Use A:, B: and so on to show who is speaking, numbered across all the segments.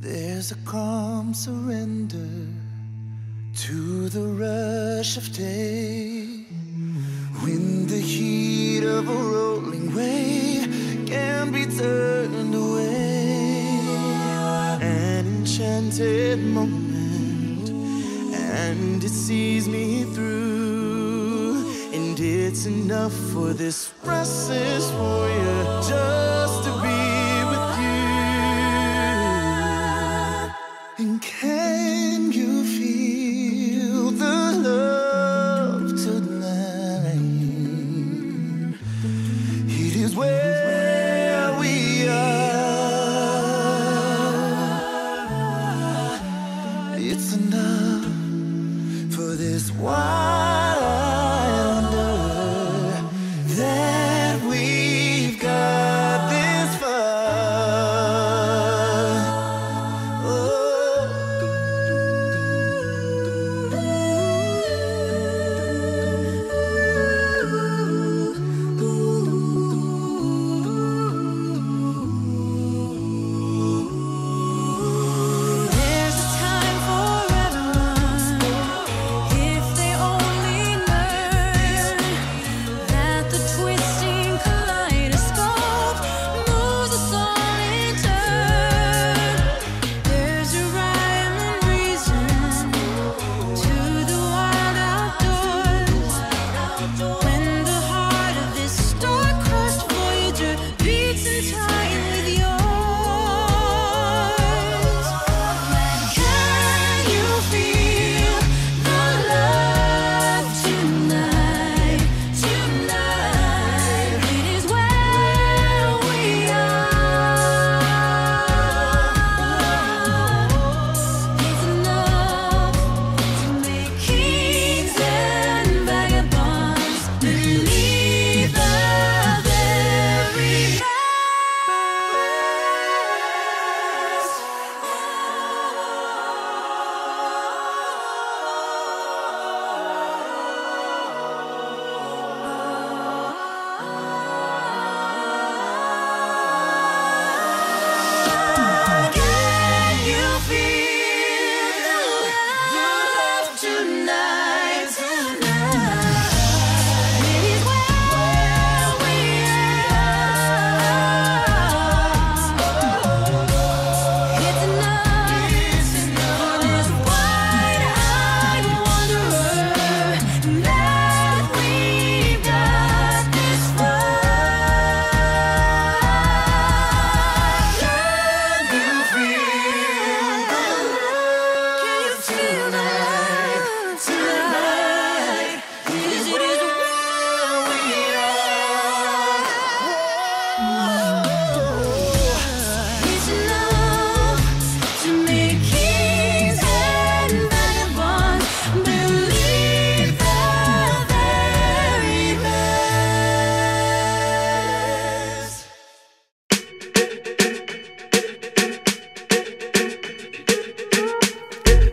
A: There's a calm surrender to the rush of day. When the heat of a rolling wave can be turned away. An enchanted moment, and it sees me through, and it's enough for this restless warrior. Just you. And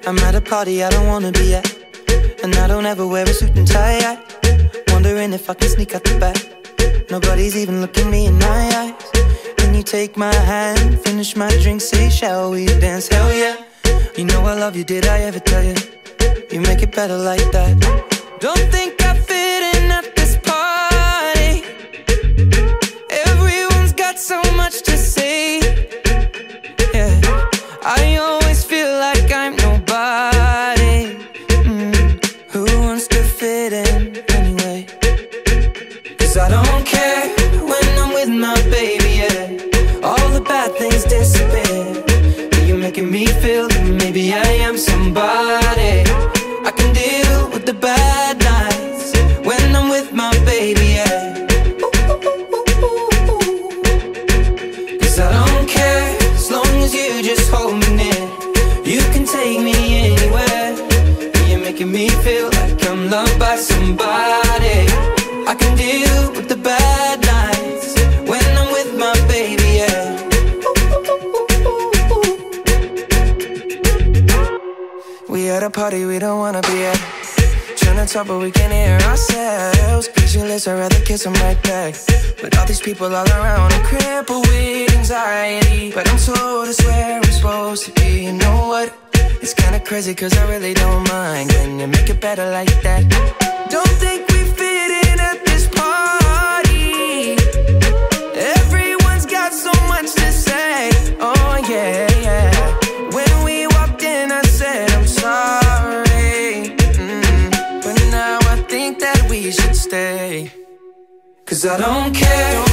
B: I'm at a party I don't wanna be at. And I don't ever wear a suit and tie. Wondering if I can sneak out the back. Nobody's even looking me in my eyes. Can you take my hand, finish my drink, say, shall we dance? Hell yeah. You know I love you, did I ever tell you? You make it better like that. Don't think I fit in Me feel that maybe I am somebody. I can deal with the bad nights when I'm with my baby, yeah. Cause I don't care as long as you just hold me near. You can take me anywhere. You're making me feel like I'm loved by somebody. Party we don't wanna be at. Tryna
A: wanna talk, but we can't hear ourselves. Pictureless, I'd rather kiss them right back. With all these people all around, I'm crippled with anxiety. But I'm told it's where I'm supposed to be. You know what? It's kinda crazy, cause I really don't mind. Can you make it better like that? Don't think Cause I don't care.